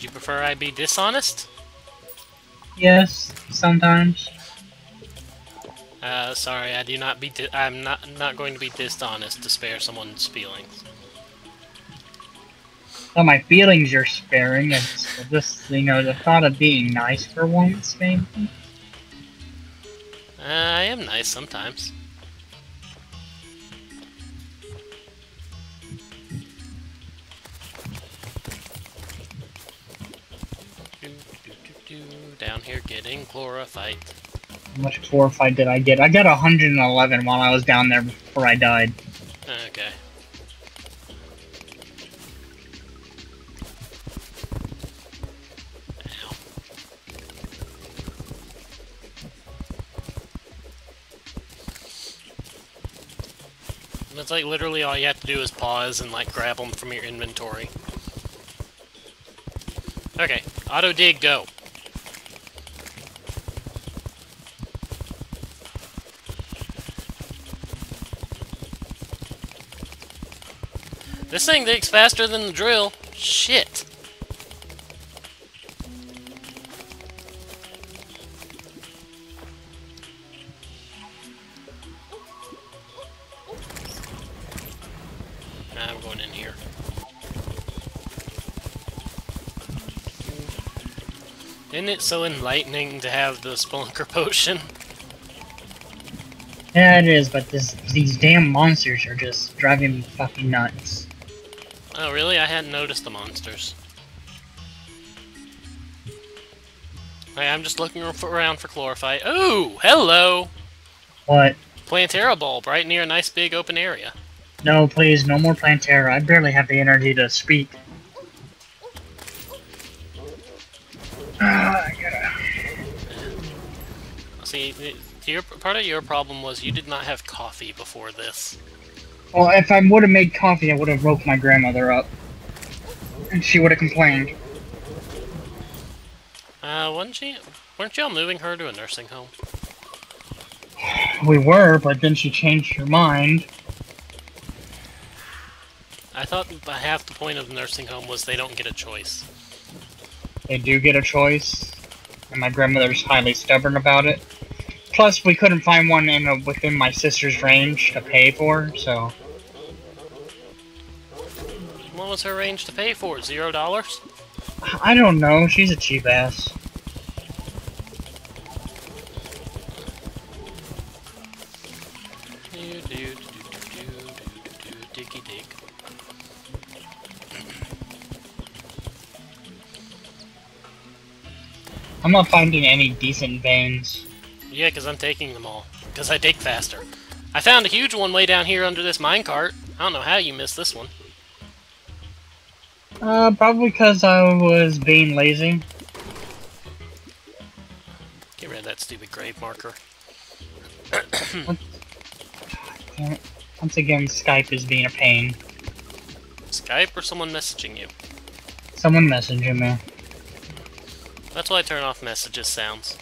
Would you prefer I be dishonest? Yes, sometimes. Uh, sorry, I do not be. I'm not not going to be dishonest to spare someone's feelings. Well, my feelings you're sparing. It's just you know the thought of being nice for once, maybe. Uh, I am nice sometimes. Down here getting chlorophyte. How much chlorophyte did I get? I got 111 while I was down there before I died. Okay. It's like literally all you have to do is pause and like grab them from your inventory. Okay, auto dig, go. This thing digs faster than the drill. Shit. I'm going in here. Isn't it so enlightening to have the Spelunker potion? Yeah, it is, but this these damn monsters are just driving me fucking nuts. Oh, really? I hadn't noticed the monsters. Hey, I'm just looking around for chlorophyte. Ooh, hello! What? Plantera bulb, right near a nice big open area. No, please, no more Plantera. I barely have the energy to speak. Uh, I gotta... See, your, part of your problem was you did not have coffee before this. Well, if I would have made coffee, I would have woke my grandmother up. And she would have complained. Uh, wasn't she? Weren't y'all moving her to a nursing home? We were, but then she changed her mind. I thought half the point of the nursing home was they don't get a choice. They do get a choice, and my grandmother's highly stubborn about it. Plus, we couldn't find one in a, within my sister's range to pay for, so... What was her range to pay for? Zero dollars? I don't know. She's a cheap ass. I'm not finding any decent veins. Yeah, because I'm taking them all. Because I dig faster. I found a huge one way down here under this minecart. I don't know how you missed this one. Uh, probably because I was being lazy. Get rid of that stupid grave marker. Once again, Skype is being a pain. Skype or someone messaging you? Someone messaging me. That's why I turn off messages sounds.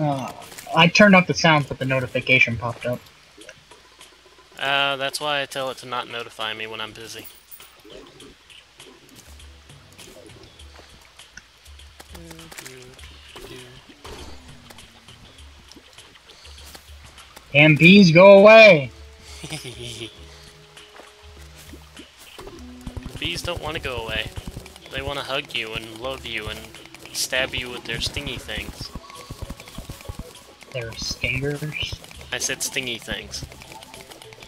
Uh, I turned off the sound, but the notification popped up. Uh, that's why I tell it to not notify me when I'm busy. Damn bees, go away! bees don't want to go away. They want to hug you and love you and stab you with their stingy things. Their stingers? I said stingy things.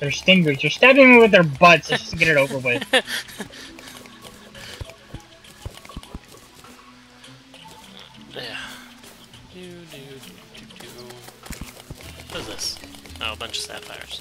Their stingers. They're stabbing me with their butts just to get it over with. yeah. What is this? Oh, a bunch of sapphires.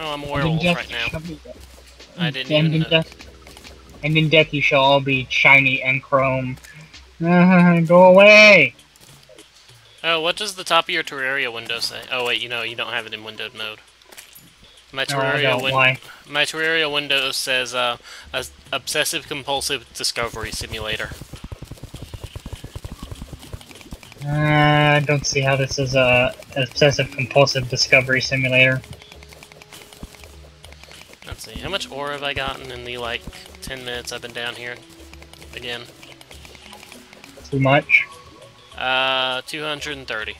Oh, I'm a werewolf right now. I didn't and even in death, And in death you shall all be shiny and chrome. Uh, go away! Oh, what does the top of your Terraria window say? Oh wait, you know you don't have it in windowed mode. My Terraria don't. win- my Terraria window says uh, a obsessive compulsive discovery simulator. Uh, I don't see how this is a obsessive compulsive discovery simulator. Ore have I gotten in the like 10 minutes I've been down here? Again, Too much. uh, 230.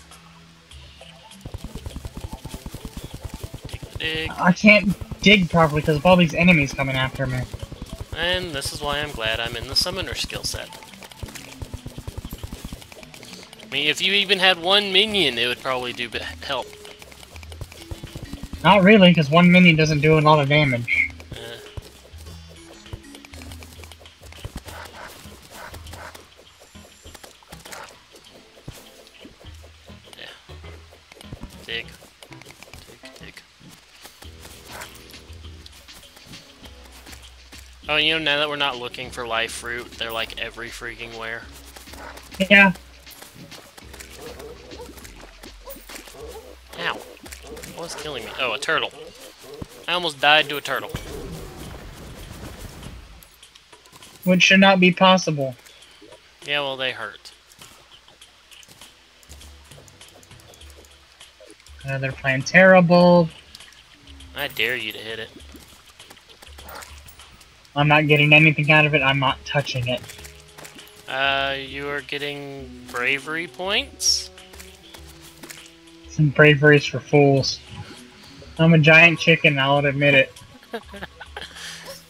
Dig dig. I can't dig properly because of all these enemies coming after me. And this is why I'm glad I'm in the summoner skill set. I mean, if you even had one minion, it would probably do help. Not really, because one minion doesn't do a lot of damage. Oh, you know, now that we're not looking for life fruit, they're like every freaking where. Yeah, Ow. What's killing me? Oh, a turtle. I almost died to a turtle. which should not be possible. Yeah, well, they hurt. Uh, they're playing terrible. I dare you to hit it. I'm not getting anything out of it. I'm not touching it. Uh, you are getting bravery points? Some bravery's for fools. I'm a giant chicken, I'll admit it.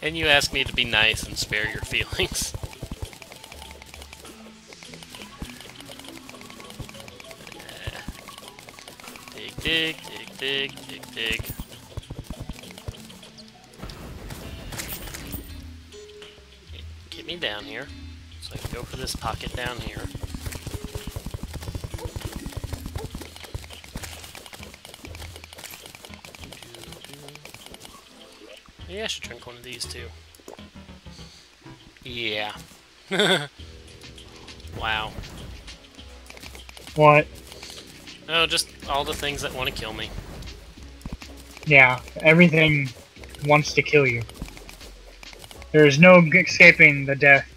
And you ask me to be nice and spare your feelings. Dig, dig, dig, dig, dig, down here. So I can go for this pocket down here. Maybe I should drink one of these too. Yeah. wow. What? Oh, just all the things that want to kill me. Yeah, everything wants to kill you. There is no escaping the death.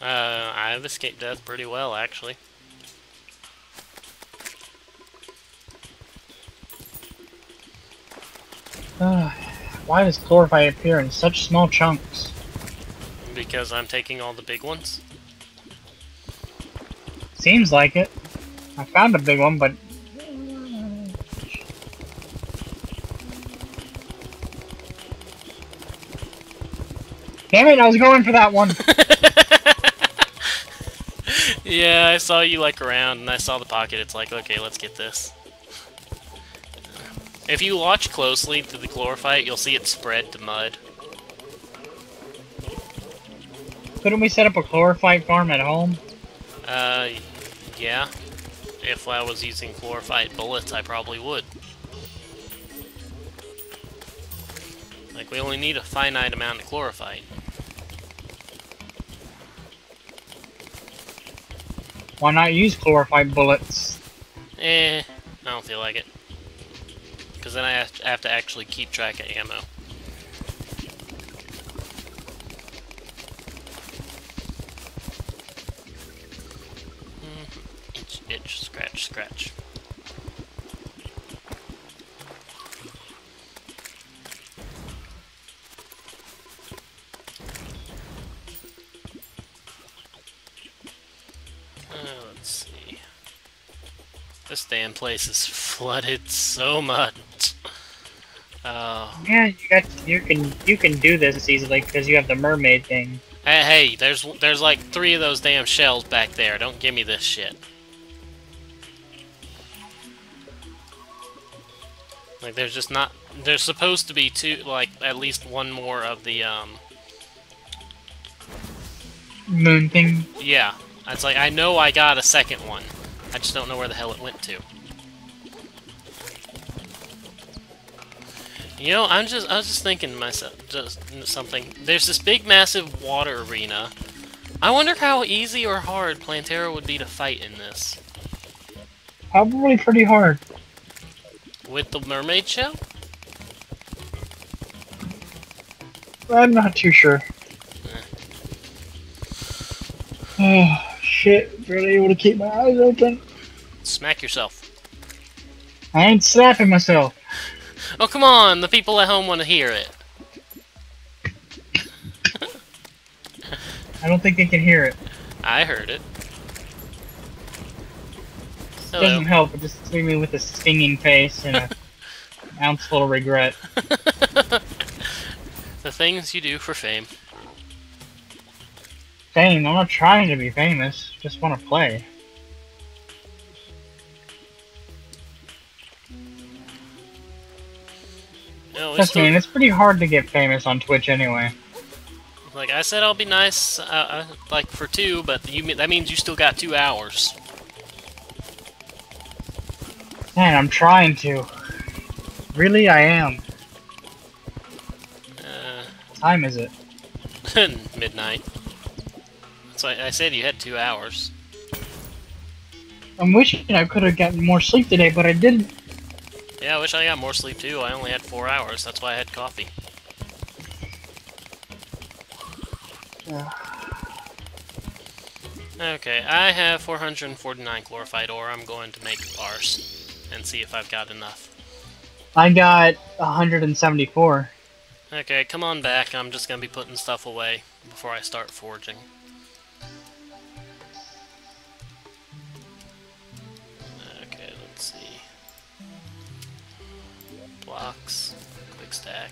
Uh, I've escaped death pretty well, actually. Why does chlorophyte appear in such small chunks? Because I'm taking all the big ones. Seems like it. I found a big one, but Damn it, I was going for that one. Yeah, I saw you like around and I saw the pocket. It's like, okay, let's get this. If you watch closely to the chlorophyte, you'll see it spread to mud. Couldn't we set up a chlorophyte farm at home? Uh, yeah. If I was using chlorophyte bullets, I probably would. Like, we only need a finite amount of chlorophyte. Why not use chlorophyte bullets? Eh, I don't feel like it. Because then I have to- actually keep track of ammo. Mhm. Itch, itch, scratch, scratch. Damn place is flooded so much. Oh. Yeah, you got you can you can do this easily because you have the mermaid thing. Hey, hey, there's there's like three of those damn shells back there. Don't give me this shit. Like there's just not there's supposed to be two like at least one more of the um Moon thing. yeah. It's like I know I got a second one. I just don't know where the hell it went to. You know, I'm just I was just thinking to myself just something. There's this big massive water arena. I wonder how easy or hard Plantera would be to fight in this. Probably pretty hard. With the mermaid shell? I'm not too sure. Eh. Oh, shit. Barely able to keep my eyes open. Smack yourself. I ain't slapping myself. Oh, come on! The people at home want to hear it. I don't think they can hear it. I heard it. Doesn't help. It just leave me with a stinging face and a ounce full of regret. the things you do for fame. Fame. I'm not trying to be famous. Just want to play. No, we Trust still, me, and it's pretty hard to get famous on Twitch anyway. like I said, I'll be nice, uh, uh, like for two, but you that means you still got two hours. Man, I'm trying to. Really, I am. Uh, What time is it? midnight. So I, I said you had two hours. I'm wishing I could have gotten more sleep today, but I didn't. Yeah, I wish I got more sleep too. I only had four hours. That's why I had coffee. Yeah. Okay, I have 449 chlorophyte ore. I'm going to make bars and see if I've got enough. I got 174. Okay, come on back. I'm just gonna be putting stuff away before I start forging. Blocks, quick stack.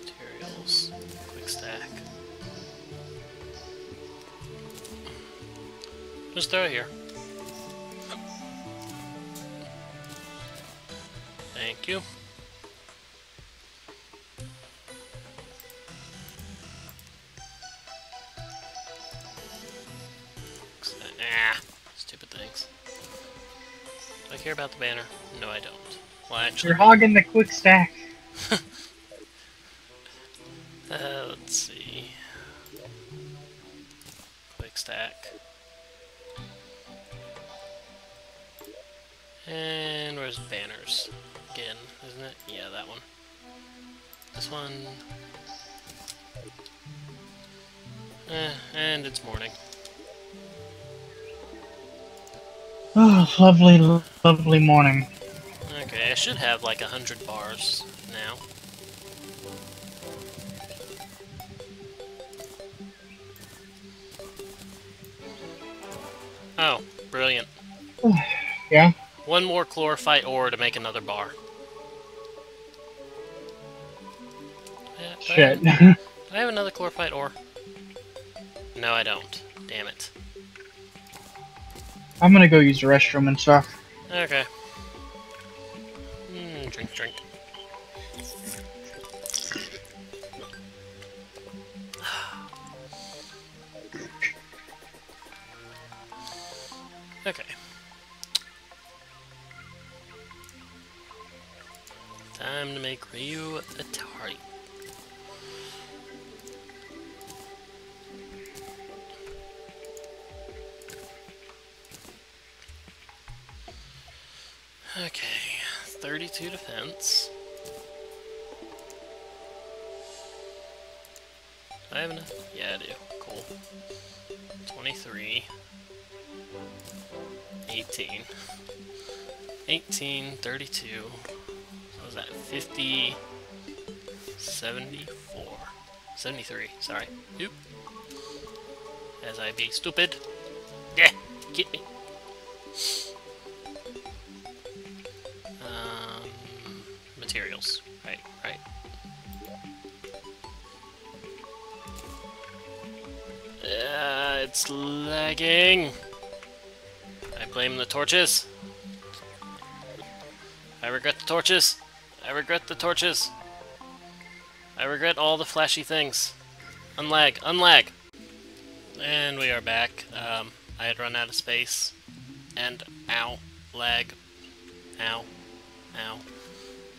Materials, quick stack. Just throw it here. Thank you. Ah, stupid things. Do I care about the banner? No, I don't. Well, actually, You're hogging the quick stack. Oh, lovely, lovely morning. Okay, I should have like a hundred bars now. Oh, brilliant. Yeah? One more chlorophyte ore to make another bar. Shit. Do I have another chlorophyte ore? No, I don't. Damn it. I'm gonna go use the restroom and stuff. Okay. Mm, drink, drink. Okay. Time to make Ryu Atari. Okay, 32 defense. Do I have enough? Yeah, I do. Cool. 23. 18. 18, 32. What was that? 50. 74. 73, sorry. Oop. As I be stupid. Yeah, get me. Materials. Right, right. Uh, it's lagging. I blame the torches. I regret the torches. I regret the torches. I regret all the flashy things. Unlag, unlag. And we are back. Um, I had run out of space. And ow, lag. Ow. Ow.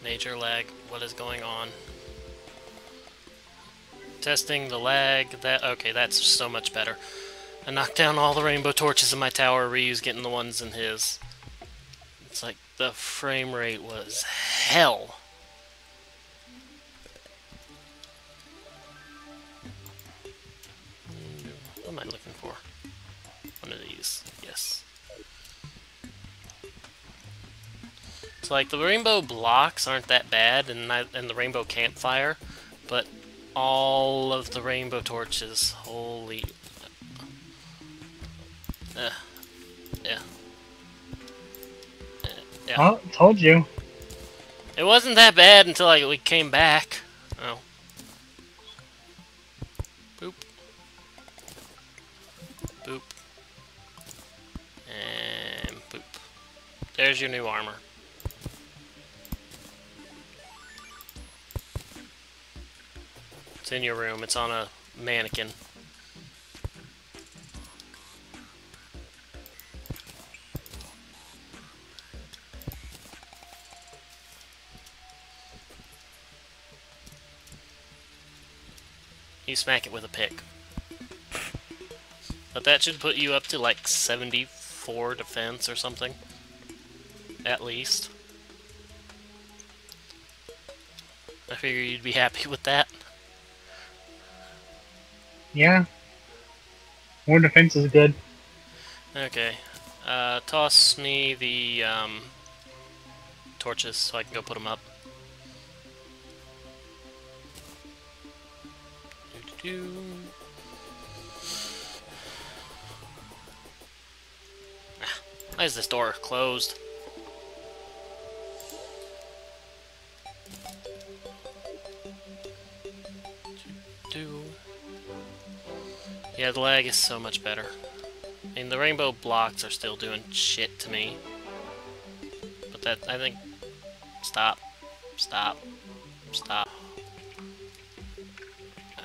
Major lag. What is going on? Testing the lag. That okay, that's so much better. I knocked down all the rainbow torches in my tower, Ryu's getting the ones in his. It's like the frame rate was hell. What am I looking for? One of these, yes. Like the rainbow blocks aren't that bad, and I, and the rainbow campfire, but all of the rainbow torches, holy, uh, yeah, Uh, yeah. Oh, told you. It wasn't that bad until like we came back. Oh. Boop. Boop. And boop. There's your new armor. It's in your room. It's on a mannequin. You smack it with a pick. But that should put you up to like 74 defense or something. At least. I figure you'd be happy with that. Yeah. More defense is good. Okay. Uh, toss me the um, torches so I can go put them up. Ah, Why is this door closed? Yeah, the lag is so much better. I mean, the rainbow blocks are still doing shit to me. But that, I think... Stop. Stop. Stop.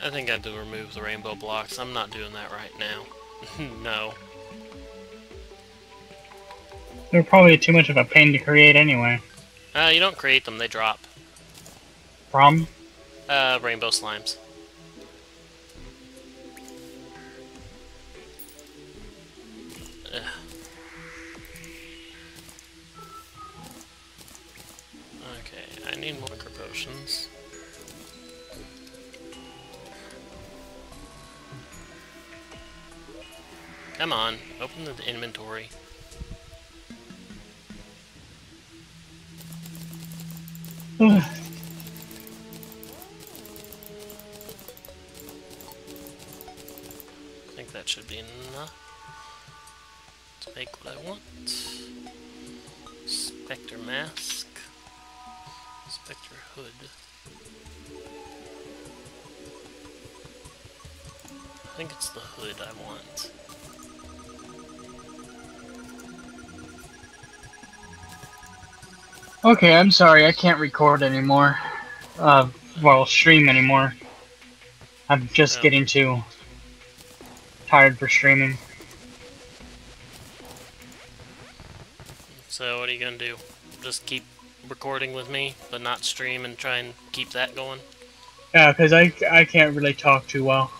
I think I have to remove the rainbow blocks. I'm not doing that right now. no. They're probably too much of a pain to create anyway. Uh, you don't create them, they drop. From? Uh, rainbow slimes. Need more liquor potions. Come on, open the inventory. Okay, I'm sorry, I can't record anymore. Uh, well, stream anymore. I'm just getting too tired for streaming. So what are you gonna do? Just keep recording with me, but not stream and try and keep that going? Yeah, because I, I can't really talk too well.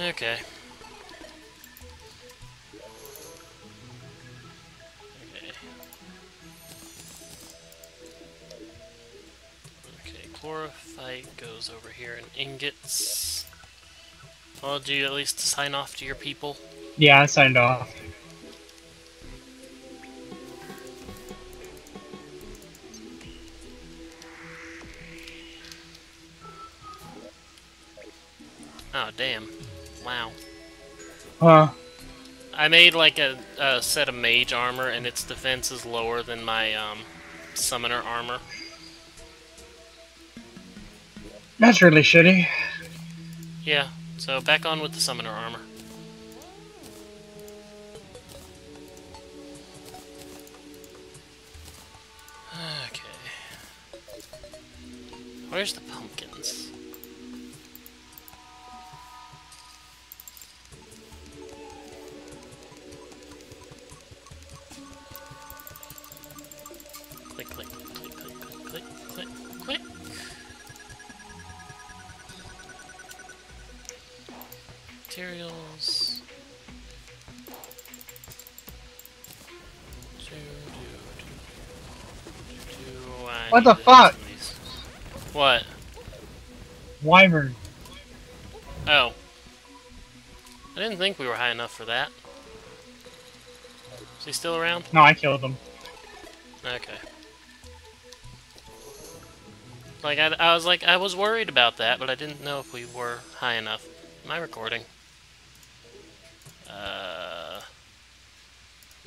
Okay. Here in ingots. Well, do you at least sign off to your people? Yeah, I signed off. Oh, damn. Wow. Uh, I made like a, a set of mage armor, and its defense is lower than my um, summoner armor. That's really shitty. Yeah, so back on with the summoner armor. Okay. Where's the What the fuck? some of these? What? Wyvern. Oh. I didn't think we were high enough for that. Is he still around? No, I killed him. Okay. Like, I, I was like, I was worried about that, but I didn't know if we were high enough. Am I recording? Uh...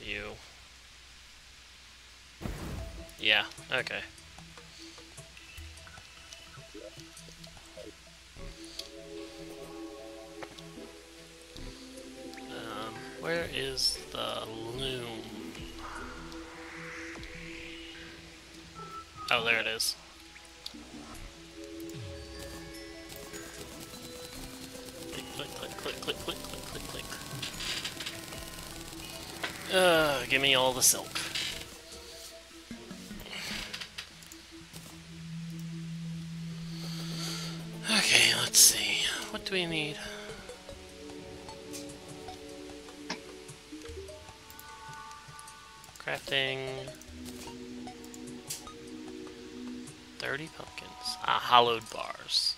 You. Yeah, okay. Where is the loom? Oh, there it is. Click, click, click, click, click, click, click, click, click. Uh, give me all the silk. Okay, let's see. What do we need? Crafting. 30 pumpkins. Ah, hallowed bars.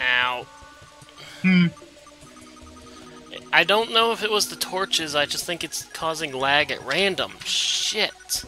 Ow. Hmm. I don't know if it was the torches, I just think it's causing lag at random. Shit.